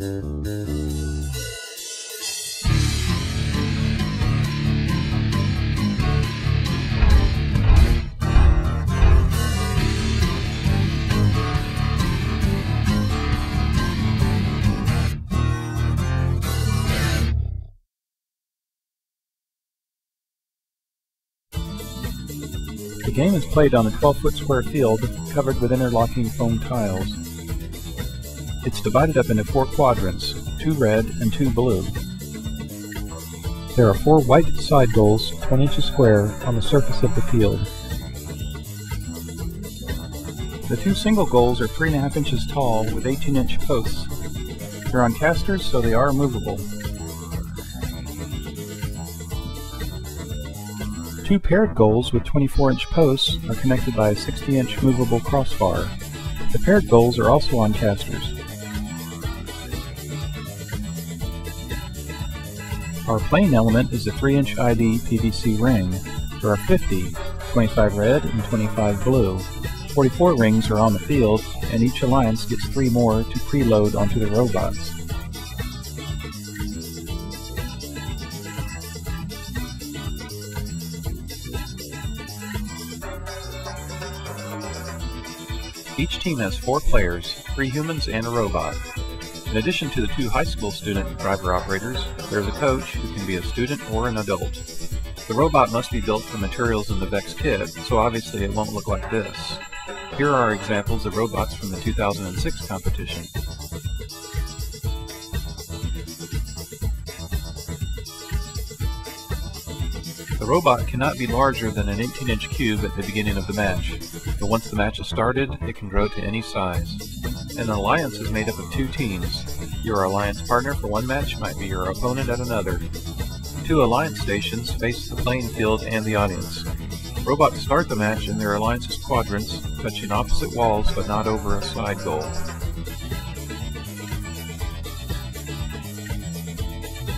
The game is played on a 12-foot square field covered with interlocking foam tiles. It's divided up into four quadrants, two red and two blue. There are four white side goals, 20 inches square, on the surface of the field. The two single goals are 3.5 inches tall with 18 inch posts. They're on casters, so they are movable. Two paired goals with 24 inch posts are connected by a 60 inch movable crossbar. The paired goals are also on casters. Our playing element is a 3 inch ID PVC ring. There are 50, 25 red and 25 blue. 44 rings are on the field, and each alliance gets 3 more to preload onto the robots. Each team has four players, three humans and a robot. In addition to the two high school student driver operators, there's a coach who can be a student or an adult. The robot must be built from materials in the VEX kit, so obviously it won't look like this. Here are examples of robots from the 2006 competition. The robot cannot be larger than an 18-inch cube at the beginning of the match, but once the match is started, it can grow to any size. An alliance is made up of two teams. Your alliance partner for one match might be your opponent at another. Two alliance stations face the playing field and the audience. Robots start the match in their alliance's quadrants, touching opposite walls but not over a side goal.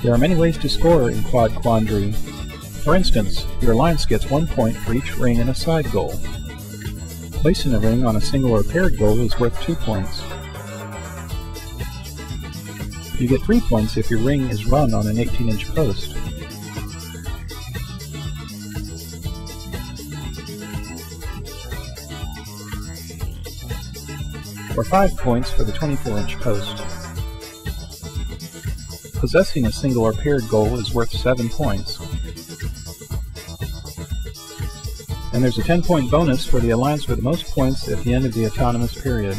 There are many ways to score in Quad Quandary. For instance, your alliance gets one point for each ring in a side goal. Placing a ring on a single or paired goal is worth two points. You get three points if your ring is run on an 18-inch post. Or five points for the 24-inch post. Possessing a single or paired goal is worth seven points. And there's a 10 point bonus for the alliance with the most points at the end of the autonomous period.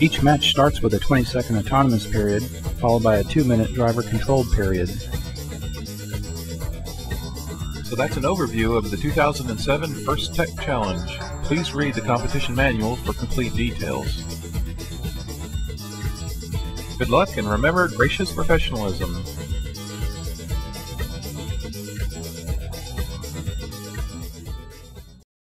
Each match starts with a 20 second autonomous period, followed by a 2 minute driver controlled period. So that's an overview of the 2007 First Tech Challenge. Please read the competition manual for complete details. Good luck and remember gracious professionalism.